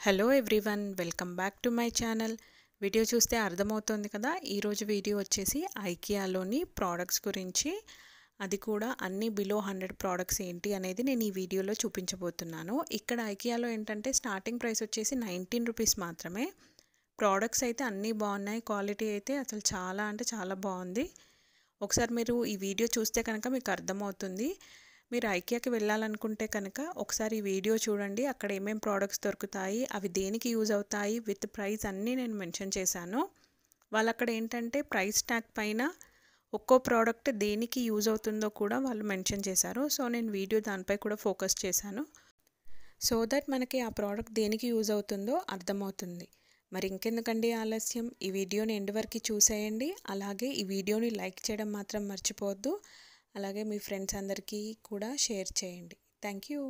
Hello everyone welcome back to my channel video చూస్తే అర్థమవుతుంది కదా ఈరోజు వీడియో వచ్చేసి ఐకియాలోని ప్రోడక్ట్స్ గురించి. అది కూడా అన్ని బిలో హండ్రెడ్ ప్రోడక్ట్స్ ఏంటి అనేది నేను ఈ వీడియోలో చూపించబోతున్నాను. ఇక్కడ ఐకియాలో ఏంటంటే స్టార్టింగ్ ప్రైస్ వచ్చేసి నైన్టీన్ రూపీస్ మాత్రమే. ప్రోడక్ట్స్ అయితే అన్నీ బాగున్నాయి క్వాలిటీ అయితే అసలు చాలా అంటే చాలా బాగుంది. ఒకసారి మీరు ఈ వీడియో చూస్తే కనుక మీకు అర్థమవుతుంది. మీరు ఐకియాకి వెళ్ళాలనుకుంటే కనుక ఒకసారి ఈ వీడియో చూడండి. అక్కడ ఏమేమి ప్రోడక్ట్స్ దొరుకుతాయి అవి దేనికి యూజ్ అవుతాయి విత్ ప్రైస్ అన్నీ నేను మెన్షన్ చేశాను. వాళ్ళు అక్కడ ఏంటంటే ప్రైస్ ట్యాగ్ పైన ఒక్కో ప్రోడక్ట్ దేనికి యూజ్ అవుతుందో కూడా వాళ్ళు మెన్షన్ చేశారు. సో నేను వీడియో దానిపై కూడా ఫోకస్ చేశాను. సో దట్ మనకి ఆ ప్రోడక్ట్ దేనికి యూజ్ అవుతుందో అర్థమవుతుంది. మరి ఇంకెందుకండి ఆలస్యం? ఈ వీడియోని ఎండ్ వరకు చూసేయండి. అలాగే ఈ వీడియోని లైక్ చేయడం మాత్రం మర్చిపోవద్దు. అలాగే మీ ఫ్రెండ్స్ అందరికీ కూడా షేర్ చేయండి. Thank you.